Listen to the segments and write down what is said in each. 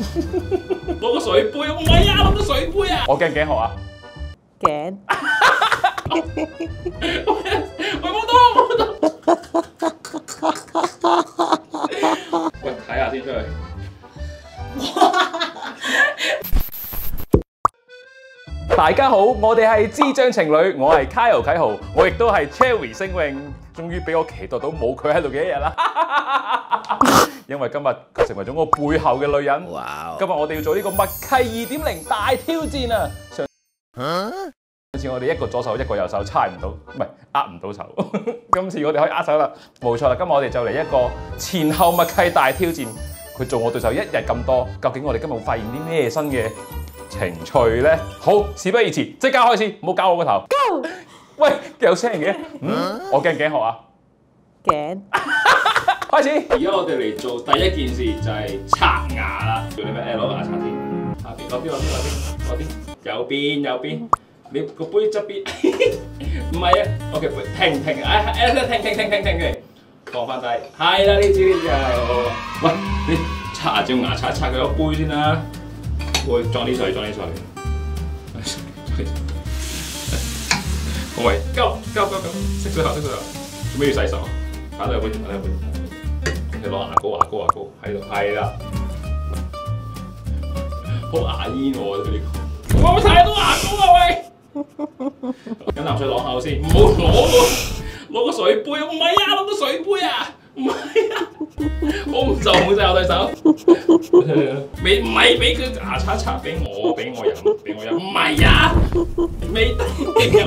攞個水杯，唔係啊，攞個水杯啊！我驚頸渴啊！頸 喂，冇多冇多。喂，睇下先出去。大家好，我哋係智障情侶，我係 Kyle 啟豪，我亦都係 Cherry 星穎，終於俾我期待到冇佢喺度嘅一日啦！因為今日佢成為咗我背後嘅女人。今日我哋要做呢個默契二點零大挑戰啊！上上次我哋一個左手一個右手猜唔到，唔係握唔到手。今次我哋可以握手啦，冇錯啦！今日我哋就嚟一個前後默契大挑戰。佢做我對手一日咁多，究竟我哋今日會發現啲咩新嘅情趣咧？好，事不宜遲，即刻開始，唔好搞我個頭。Go 喂，有聲嘅，嗯，我驚頸渴啊！頸開始。而家我哋嚟做第一件事就係刷牙啦。做啲咩？誒，攞牙刷先。下邊，嗰邊，嗰邊，嗰邊，嗰邊，右邊，右邊。你個杯側邊，唔係啊。OK，停停，誒誒，停停停停停停，放翻低。係啦，呢支呢支係好。喂，你刷牙照牙刷刷佢個杯先啦。會裝啲水，装啲水。好 喂，go go go go，熄水喉，熄水喉。做咩要洗手？擺到入杯，擺到入杯。你攞牙膏，牙膏，牙膏喺度，係啦。好牙煙喎，佢呢個。我冇睇到牙膏啊喂！飲啖水攞口先，唔好攞個攞個水杯，唔係啊，攞個水杯啊，唔係啊，我唔就控制我對手。未唔係俾佢牙刷刷俾我，俾我飲，俾我飲，唔係啊，未得嘅飲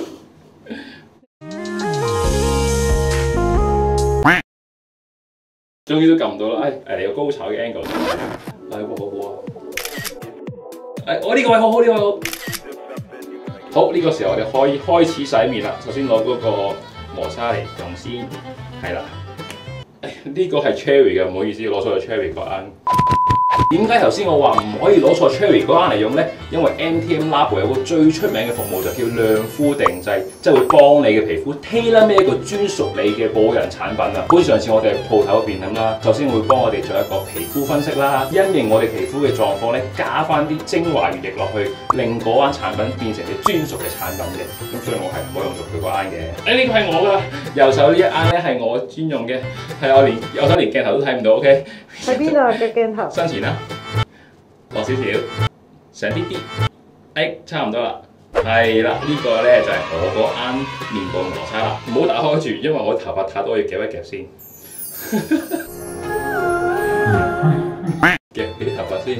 終於都撳到啦！誒誒嚟個高炒嘅 angle，係喎好好啊！誒我呢個位好好，呢個位好。好呢個時候我哋可以開始洗面啦。首先攞嗰個磨砂嚟用先，係啦。誒 呢個係 cherry 嘅，唔好意思，攞錯咗 cherry 嗰啱。點解頭先我話唔可以攞錯 cherry 嗰啱嚟用呢？因為 MTM Labo 有個最出名嘅服務就叫亮膚定制，即係會幫你嘅皮膚 tailor 咩一個專屬你嘅個人產品啊！好似上次我哋鋪頭入邊咁啦，首先會幫我哋做一個皮膚分析啦，因應我哋皮膚嘅狀況咧，加翻啲精華原液落去，令嗰間產品變成你專屬嘅產品嘅。咁所以我係唔可以用到佢嗰啱嘅。誒呢個係我噶，右手呢一啱咧係我專用嘅，係我連右手連鏡頭都睇唔到，OK？喺邊度啊嘅鏡頭？身前啦，落少少，上啲啲，誒差唔多啦，係啦，呢個咧就係我嗰啱面部磨砂啦，唔好打開住，因為我頭髮太多要夾一夾先，夾起頭髮先，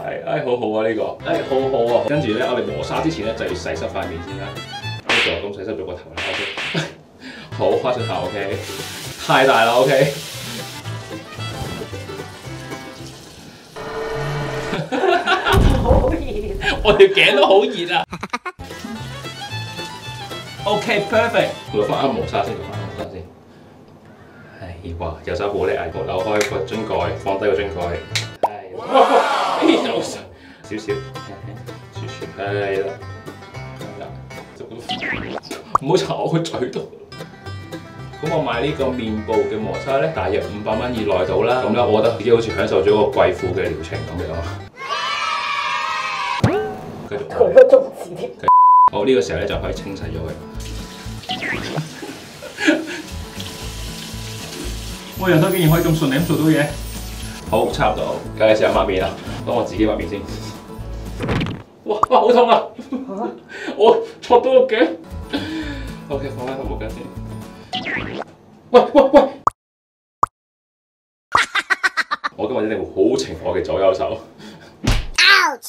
係，哎好好啊呢個，哎好好啊，跟住咧我哋磨砂之前咧就要洗濕塊面先啦，呢個咁洗濕咗個頭啦，OK，好開水頭 OK。太大啦，OK。好熱。我條頸都好熱啊。OK，perfect。攞翻啱磨砂先，攞翻磨砂先。係，哇！右手好叻啊！扭開個樽蓋，放低個樽蓋。係。哇！呢有少，少少，雪雪係啦，係啦，就咁唔好搽我個嘴度。咁我買呢個面部嘅摩擦咧，大約五百蚊以內到啦。咁咧，我覺得自己好似享受咗個貴婦嘅療程咁樣。繼續佢個中指添。好，呢、個時候咧就可以清洗咗佢。我人手竟然可以咁順利咁做到嘢，好差唔多，梗係試下抹面啦。等我自己抹面先。哇哇好痛啊！我戳到個頸。OK，放翻個毛巾先。喂喂喂！我今日一定會好情我嘅左右手 out。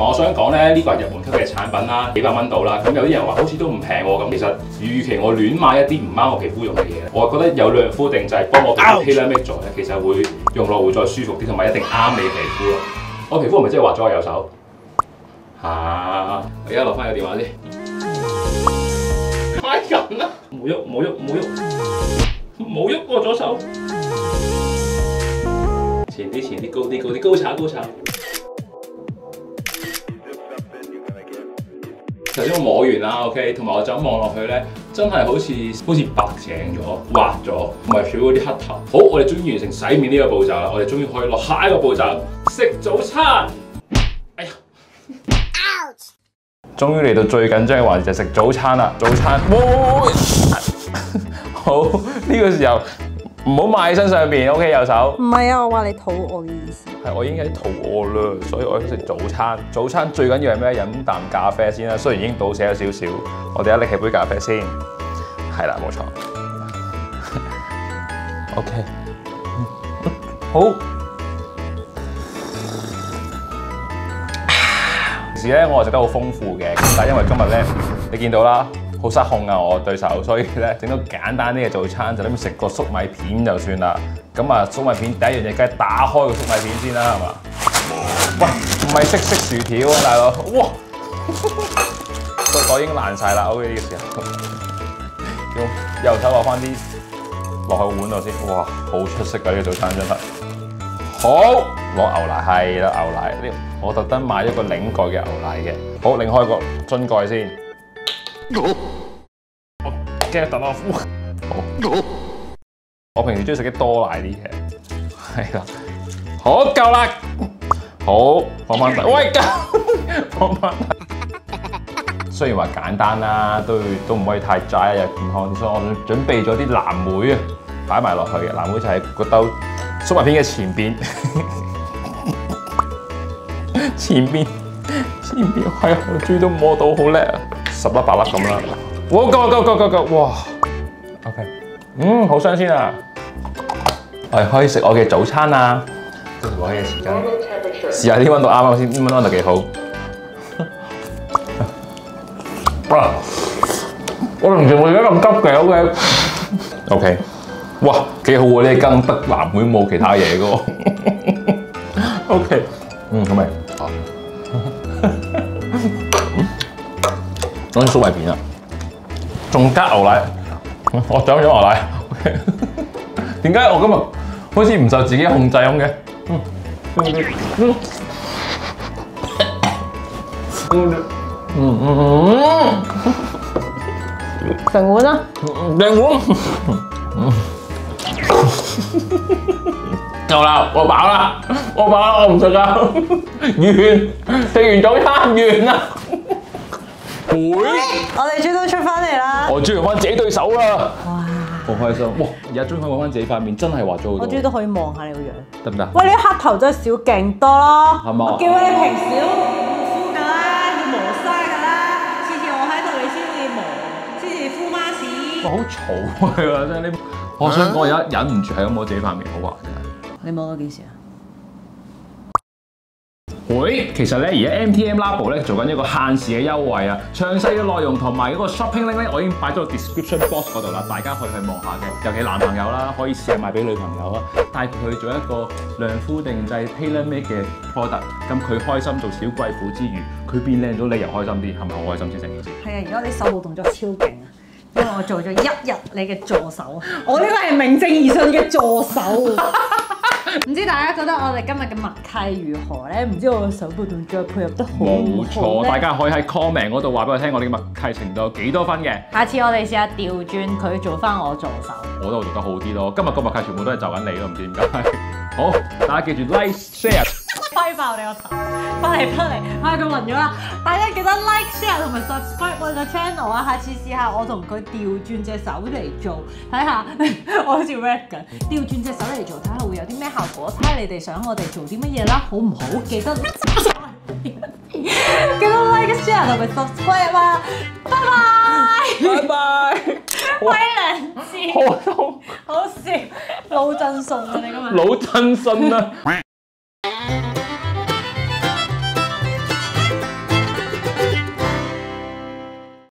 我想講咧，呢個係日本級嘅產品啦，幾百蚊到啦。咁有啲人話好似都唔平喎。咁其實，與其我亂買一啲唔啱我皮膚用嘅嘢，我覺得有兩膚定製幫我皮膚 tailor make 咗咧，其實會用落會再舒服啲，同埋一定啱你皮膚咯。我皮膚係咪即係畫咗我右手？嚇、我而家落翻個電話先。冇喐冇喐冇喐冇喐我左手。前啲前啲高啲高啲高炒高炒。頭先我摸完啦，OK，同埋我就咁望落去咧，真係好似好似白淨咗、滑咗，唔係少嗰啲黑頭。好，我哋終於完成洗面呢個步驟啦，我哋終於可以落下一個步驟，食早餐。哎呀，終於嚟到最緊張嘅環節食早餐啦！早餐，好呢、個時候唔好買喺身上邊，OK 右手。唔係啊，我話你肚餓嘅意思。係我已經有啲肚餓啦，所以我要食早餐。早餐最緊要係咩？飲啖咖啡先啦。雖然已經倒瀉咗少少，我哋一拎起杯咖啡先。係啦，冇錯。OK，好。時咧我係食得好豐富嘅，咁但係因為今日咧，你見到啦，好失控啊我對手，所以咧整到簡單啲嘅早餐就諗住食個粟米片就算啦。咁啊，粟米片第一樣嘢梗係打開個粟米片先啦，係嘛？喂，唔係識食薯條啊，大佬！哇，個袋已經爛晒啦，OK 呢個時候，用右手攞翻啲落去碗度先。哇，好出色㗎呢個早餐真係。好，攞牛奶係啦，牛奶呢，我特登買一個擰蓋嘅牛奶嘅。好，擰開個樽蓋先。我驚特朗夫。好。我平時中意食啲多奶啲嘅，係啦。好，夠啦。好，放翻低。喂，夠，放翻低。雖然話簡單啦，都都唔可以太齋又健康啲，所以我準備咗啲藍莓啊，擺埋落去嘅。藍莓就喺個兜粟米片嘅前邊，前邊，前邊係啊，我終於都摸到，好叻啊，十粒八粒咁啦。哇，夠夠夠夠夠，哇！OK，嗯，好新鮮啊！我哋可以食我嘅早餐啦。跟住攞嘅時間，試下啲温度啱啱先，啲温度幾好。哇！我平時會而家咁急嘅，OK。OK，哇，幾好喎！呢啲羹得藍莓冇其他嘢嘅喎。OK，嗯，好味。好。攞啲粟米片啊，仲加牛奶。嗯我想咗牛奶。OK 點解我今日好似唔受自己控制咁嘅？嗯嗯嗯嗯嗯成碗啦，嗯，靚碗。夠啦，我飽啦，我飽啦，我唔食啦。完，食完早餐完啦。會，我哋終於都出翻嚟啦。我追完翻自己對手啦。好開心！哇！而家終於可以揾翻自己塊面，真係畫咗好多我終於。都可以望下你個樣。得唔得？喂，你黑頭真係少勁多咯。係嘛我叫你平時都敷㗎啦，要磨砂㗎啦。次次我喺度你先至磨，先至敷 mask。哇！好嘈啊！真係你，我想講我而家忍唔住係咁摸自己塊面，好滑真係。你摸到幾時啊？喂，其實咧而家 MTM Labo 咧做緊一個限時嘅優惠啊！詳細嘅內容同埋嗰個 shopping link 咧，我已經擺咗個 description box 嗰度啦，大家可以去望下嘅。尤其男朋友啦，可以試下賣俾女朋友啊，帶佢去做一個量膚定制 tailor made 嘅 product，咁佢開心做小貴婦之餘，佢變靚咗，你又開心啲，係咪好開心先成件事？係啊，而家啲手部動作超勁啊！因為我做咗一日你嘅助手，我呢個係名正言順嘅助手。唔知大家覺得我哋今日嘅默契如何咧？唔知我嘅手部動作配合得好唔冇錯，大家可以喺 comment 嗰度話俾我聽，我哋嘅默契程度有幾多分嘅？下次我哋試下調轉佢做翻我助手。我覺得我做得好啲咯。今日個默契全部都係就緊你咯，唔知點解。好，大家記住 like、share。揮爆你個頭！翻嚟翻嚟，啊佢暈咗啦！大家記得 like、share 同埋 subscribe 我個 channel 啊！下次試下我同佢調轉隻手嚟做，睇下 我好似 rap 緊，調轉隻手嚟做，睇下會有啲咩效果，睇下你哋想我哋做啲乜嘢啦，好唔好？記得記得 like、share 同埋 subscribe 啊！拜拜！拜拜。威兩次，好痛，好笑，老震送啊！你今日。老震信啊！